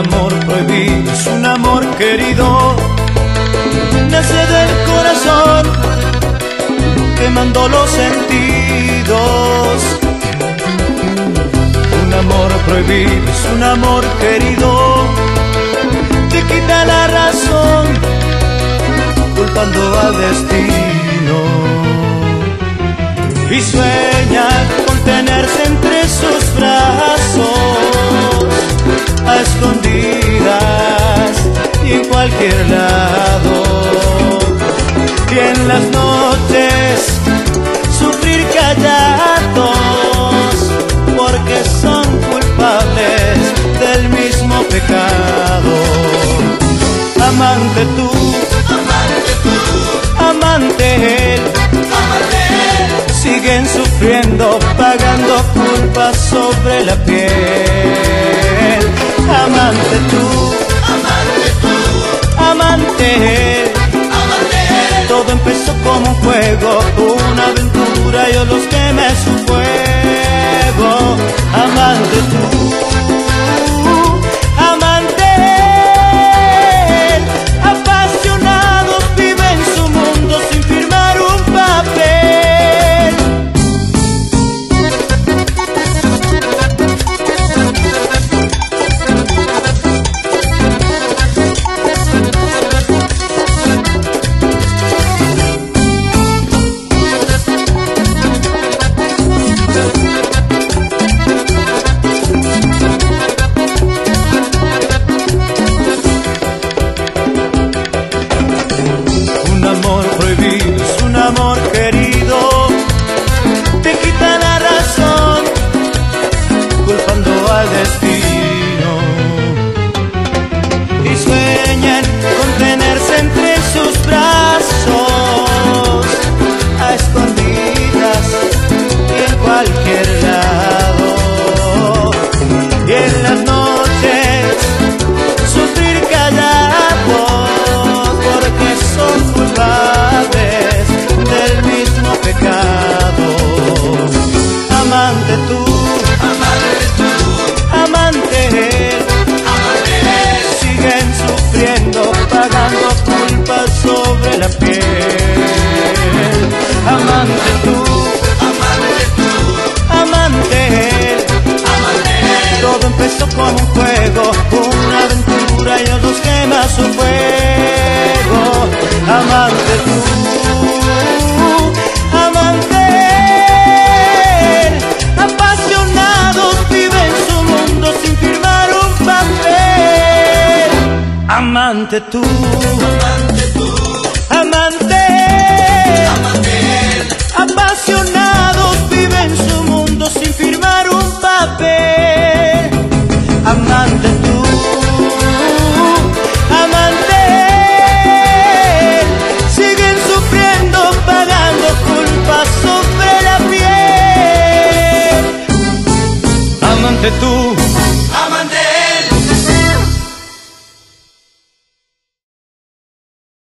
Un amor prohibido, es un amor querido. Nace del corazón, quemando los sentidos. Un amor prohibido, es un amor querido. Te quita la razón, culpando al destino. Y sueña con tenerse entre cualquier lado. Y en las noches sufrir callados, porque son culpables del mismo pecado. Amante tú, amante tú, amante él, amante él, siguen sufriendo, pagando culpas sobre la piel. Amante tú, los quemé su fuego. Amante tú, culpando al destino. Y sueñan con tenerse entre sus brazos, a escondidas y en cualquier lado. Y en las noches sufrir callados porque son culpables la piel. Amante tú, amante tú, amante amante todo empezó como un juego, una aventura y otros quema su fuego. Amante tú, amante él, apasionados viven su mundo sin firmar un papel. Amante tú, solamente tú.